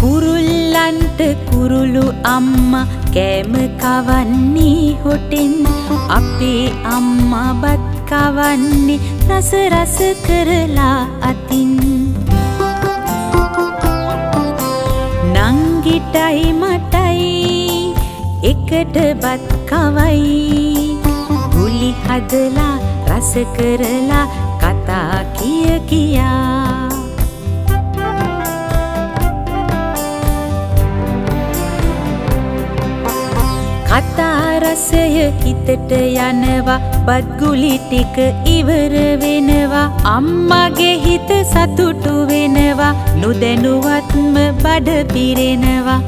මට කුරුළු අම්මා කෑම කවන්නේ හොටෙන්. අපේ අම්මා බත් කවන්නේ රස රස කරලා අතින්. නංගිටයි මටයි එකට බත් කවයි. ගුලි හදලා රස කරලා කතා කතා රසය හිතට යනවා බත්ගුලි ටික ඉවර වෙනවා. අම්මගේ හිත සතුටු වෙනවා නොදැනුවත්ම බඩ පිරෙනවා.